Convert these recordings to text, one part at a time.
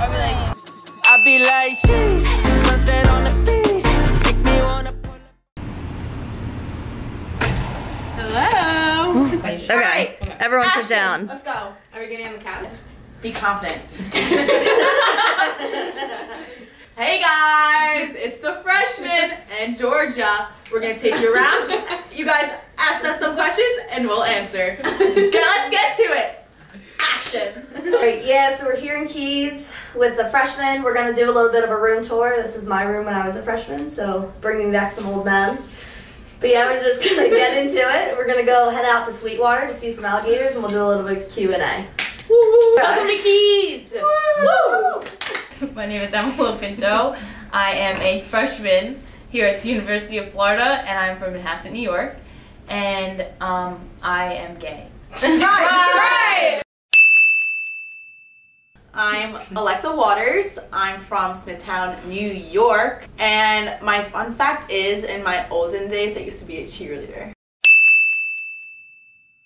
I'll be like, I be like, sheesh, sunset on the beach. Make me wanna pull up. hello. Okay, everyone sit down. Let's go. Are we getting on the couch? Be confident. hey guys, it's the freshmen and Georgia. We're gonna take you around. You guys ask us some questions and we'll answer. Let's get to it. Action. Alright, yeah, so we're here in Keys with the freshmen. We're gonna do a little bit of a room tour. This is my room when I was a freshman, so bringing back some old memes. But yeah, we're just gonna get into it. We're gonna go head out to Sweetwater to see some alligators, and we'll do a little bit of Q and A. Welcome to Keys. My name is Emma Pinto. I am a freshman here at the University of Florida, and I'm from Manhasset, New York. And um, I am gay. Right. I'm Alexa Waters. I'm from Smithtown, New York. And my fun fact is, in my olden days, I used to be a cheerleader.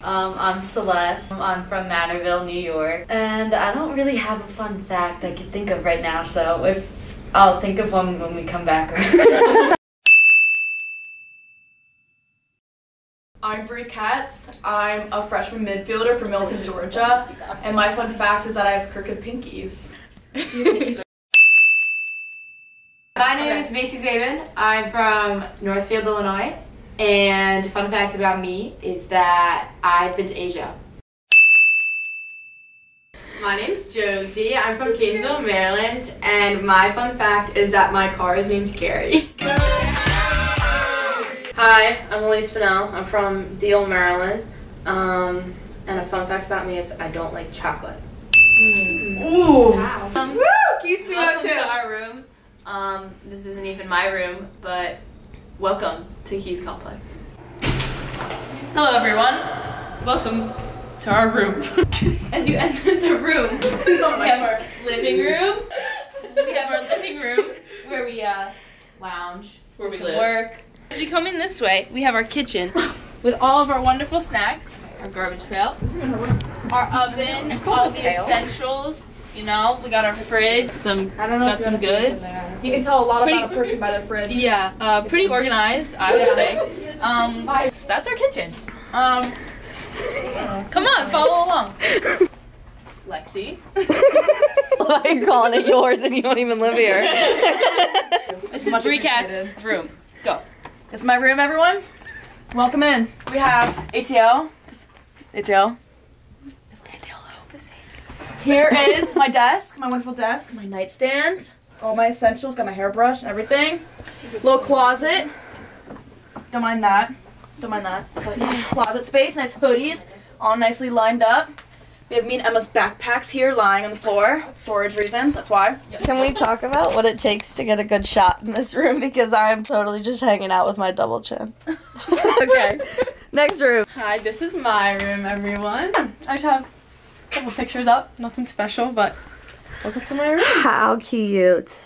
Um, I'm Celeste. I'm from Matterville, New York, and I don't really have a fun fact I can think of right now. So if I'll think of one when we come back. I'm Brie Katz. I'm a freshman midfielder from Milton, Georgia. And my fun fact is that I have crooked pinkies. My name is Macy Zabin. I'm from Northfield, Illinois. And fun fact about me is that I've been to Asia. My name's Josie. I'm from Gainesville, Maryland. And my fun fact is that my car is named Gary. Hi, I'm Elise Fennell. I'm from Deale, Maryland. Um, and a fun fact about me is I don't like chocolate. Ooh! um, Woo! Keys to welcome to our room. Um, this isn't even my room, but welcome to Keys Complex. Hello, everyone. Welcome to our room. As you enter the room, we have our living room. We have our living room where we uh, lounge, Where we live. work. As we come in this way, we have our kitchen with all of our wonderful snacks, our garbage pail, our oven, all the essentials. You know, we got our fridge, some I don't know got some goods. You can tell a lot Pretty- about a person by their fridge. Yeah, uh, pretty organized, I would say. Um, that's our kitchen. Um, come on, follow along. Lexi. Why are you calling it yours and you don't even live here? This is Brie Katz's room. This is my room, everyone. Welcome in. We have ATL. ATL. Here is my desk, my wonderful desk, my nightstand, all my essentials, got my hairbrush and everything. Little closet. Don't mind that. Don't mind that. But closet space, nice hoodies, all nicely lined up. We have me and Emma's backpacks here lying on the floor. Storage reasons, that's why. Can we talk about what it takes to get a good shot in this room? Because I'm totally just hanging out with my double chin. okay, next room. Hi, this is my room, everyone. I just have a couple pictures up, nothing special, but welcome to my room. How cute.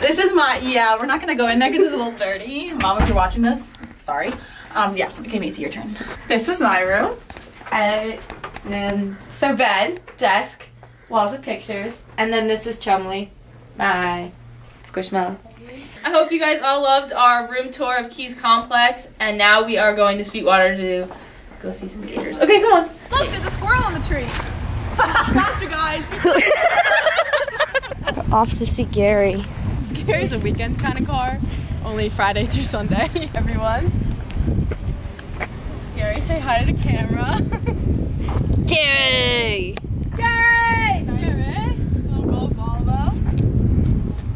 This is my, yeah, we're not gonna go in there because it's a little dirty. Mom, if you're watching this, sorry. Um, yeah, okay, Macy, your turn. This is my room. I, and then so bed, desk, walls of pictures, and then this is Chumley, my squishmallow. I hope you guys all loved our room tour of Keys Complex, and now we are going to Sweetwater to go see some gators. Okay, come on. Look, there's a squirrel on the tree. Gotcha, guys. Off to see Gary. Gary's a weekend kind of car, only Friday through Sunday, everyone. Gary, say hi to the camera. Gary! Gary! Gary! Little gold Volvo.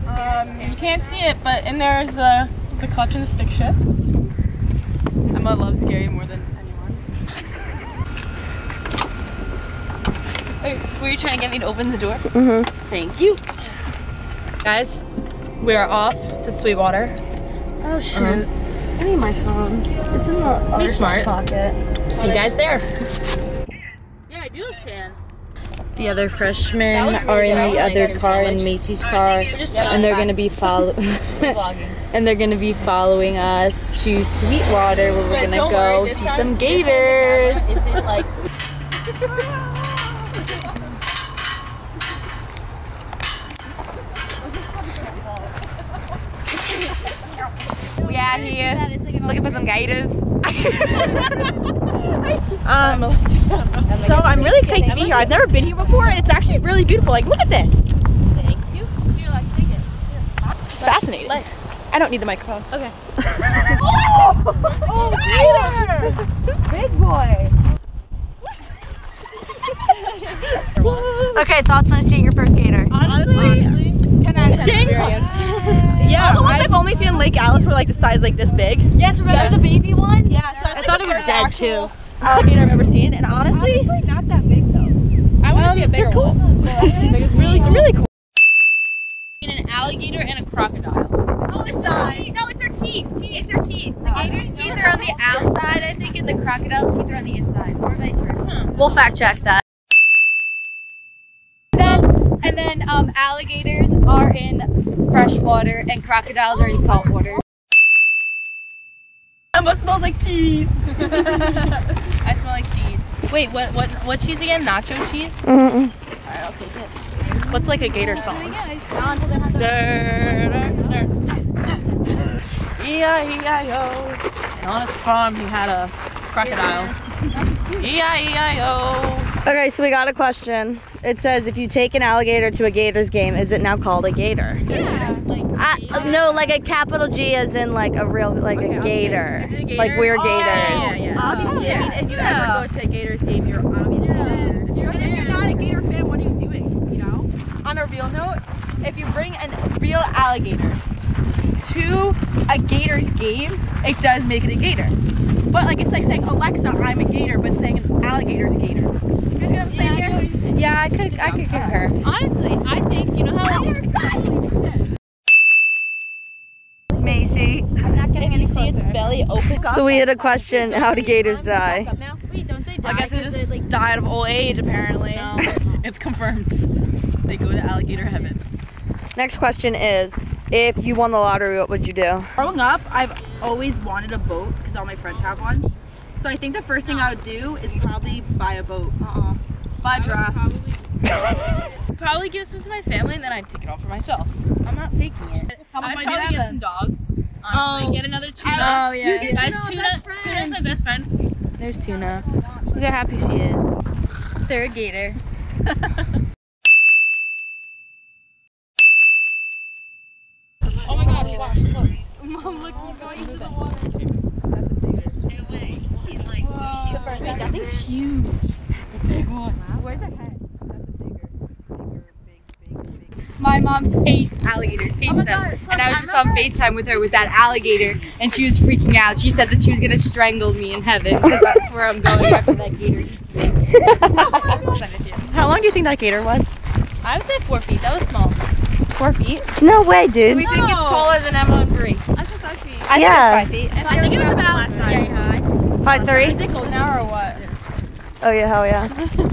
Um, you can't see it, but in there is the, the clutch and the stick shifts. Emma loves Gary more than anyone. Wait, were you trying to get me to open the door? Mhm. Thank you. Guys, we are off to Sweetwater. Oh shoot. I need my phone. It's in the other smart. pocket. See you guys there. Yeah, I do look tan. The other freshmen really are in the other car in. Macy's car, We're and they're gonna be follow. And they're gonna be following us to Sweetwater, where we're gonna go see some this time the gators. camera Isn't like out here looking for some gators. Um, so I'm really excited to be here. I've never been here before, and it's actually really beautiful. Like, look at this. Thank you. Here, like, take it. It's fascinating. Legs. I don't need the microphone. Okay. Big boy. Okay, thoughts on seeing your first gator? Honestly, 10 out of 10 experience. Yeah. All the ones I've only seen in Lake Alice were like the size like this big. Yes, remember the baby one? Yeah, so I thought it was dead too. Alligator I've ever seen, and honestly, not that big though. I want to see a bigger one. really, really cool. An alligator and a crocodile. Oh, it's size. No, it's their teeth. teeth. It's their teeth. The gator's teeth are on the outside, I think, and the crocodile's teeth are on the inside, or vice versa. We'll fact check that. Then, and then um, alligators are in fresh water, and crocodiles are in salt water. Almost smells like cheese. I smell like cheese. Wait, what what what cheese again? Nacho cheese? Mm-mm. Alright, I'll take it. What's like a gator song? E-I-E-I-O. And on his farm, he had a crocodile. E E-I-E-I-O. Okay, so we got a question. It says if you take an alligator to a Gators game, is it now called a gator? Yeah. Like Uh, no, like a capital G as in like a real like a gator. Like we're gators. Obviously, I mean, if you ever go to a Gators game, you're obviously a Gator. And if you're not a Gator fan, what are you doing? You know? On a real note, if you bring a real alligator to a Gators game, it does make it a Gator. But like it's like saying Alexa, I'm a Gator, but saying an alligator's a Gator. You know what I'm saying here? Yeah, I could, I could concur. honestly, I think you know how Macy. I'm not getting any closer. Belly open. So we had a question: How do gators die? Wait, don't they die? I guess they just like died of old age, apparently. No. it's confirmed. They go to alligator heaven. Next question is: If you won the lottery, what would you do? Growing up, I've always wanted a boat because all my friends have one. So I think the first thing I would do is probably buy a boat. Uh-uh. Buy giraffe. probably give some to my family and then I'd take it all for myself. I'm not faking it. How much I'd money do you probably get some dogs. Honestly, Oh. get another tuna. Oh, yeah. You guys, tuna. Tuna's my best friend. There's tuna. Look how happy she is. Third gator. That thing's huge. Where's the head? My mom hates alligators, hates oh them. and I was just on FaceTime with her with that alligator, and she was freaking out. She said that she was gonna strangle me in heaven because that's where I'm going after that gator eats me. How long do you think that gator was? I would say four feet. That was small. Four feet. No way, dude. We think it's taller than Emma and Brie. I think Yeah. it's five feet. I think it was about yay high. Five three. Is it golden hour or what? Oh yeah, hell yeah.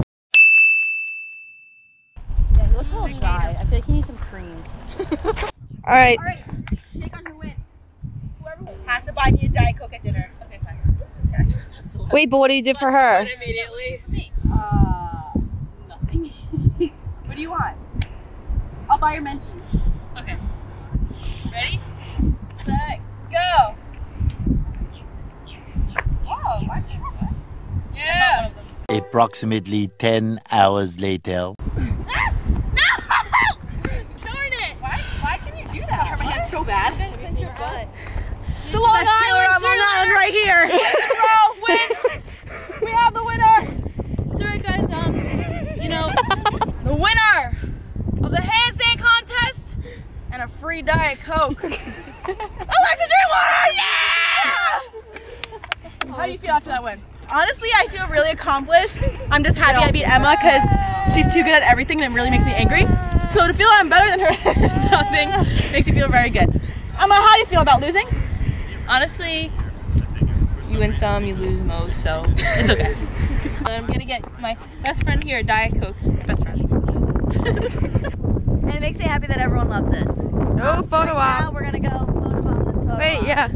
Yeah, he looks a little dry. I feel like he needs some cream. All right. Shake on who wins. Whoever has to buy me a Diet Coke at dinner. Okay, fine. Wait, but what do you do for her? Immediately. Uh, nothing. what do you want? I'll buy your Menchie's. Okay. Ready? Set. Go. Oh, why Yeah. Approximately 10 hours later. No! Darn it! Why, why can you do that? I hurt my hand so bad. your butt. The Long Island on Long Island right here. Bro, wins. we have the winner. It's alright, guys. Um, you know, The winner of the handstand contest and a free Diet Coke. Alexa Drinkwater, yeah! How do you feel after that win? Honestly, I feel really accomplished. I'm just happy I beat Emma because she's too good at everything and it really makes me angry. So to feel I'm better than her at something makes me feel very good. Emma, how do you feel about losing? honestly, you win some, you lose most, so it's okay. I'm gonna get my best friend here a Diet Coke. Best friend. And it makes me happy that everyone loves it. Oh, photo op. photo right op. Now we're gonna go photo op this photo Wait, op. yeah.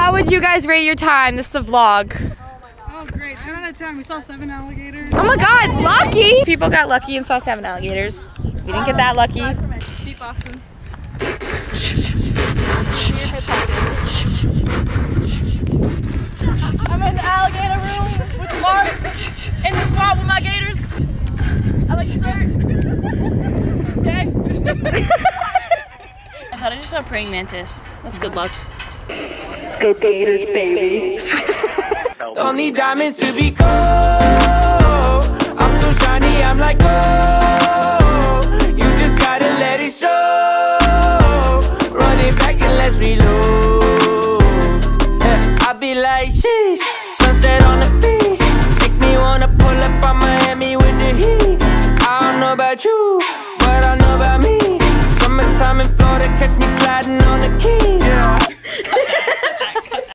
How would you guys rate your time? This is a vlog. Oh, great. 10 out of 10. We saw seven alligators. Oh my god, lucky! People got lucky and saw seven alligators. We didn't get that lucky. Keep. I'm in the alligator room with Mars in the spot with my gators. I like to swim. There's no praying mantis. That's good luck. Go Gators, baby. Don't need diamonds to be cold. I'm so shiny, I'm like gold.